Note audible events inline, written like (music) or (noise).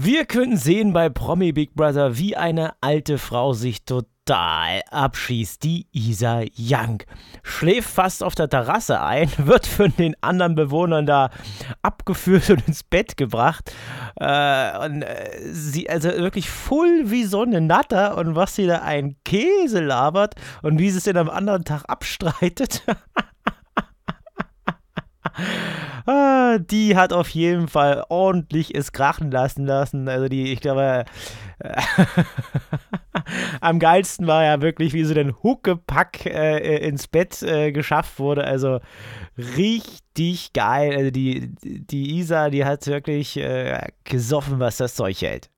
Wir können sehen bei Promi Big Brother, wie eine alte Frau sich total abschießt. Die Isa Young schläft fast auf der Terrasse ein, (laughs) wird von den anderen Bewohnern da abgeführt und ins Bett gebracht. Äh, und äh, sie, also wirklich voll wie so eine Natter und was sie da einen Käse labert und wie sie es dann am anderen Tag abstreitet. (laughs) die hat auf jeden Fall ordentlich es krachen lassen lassen. Also die, ich glaube, äh, (laughs) am geilsten war ja wirklich, wie so den Huckepack äh, ins Bett äh, geschafft wurde. Also richtig geil. Also die, die Isa, die hat wirklich äh, gesoffen, was das Zeug hält.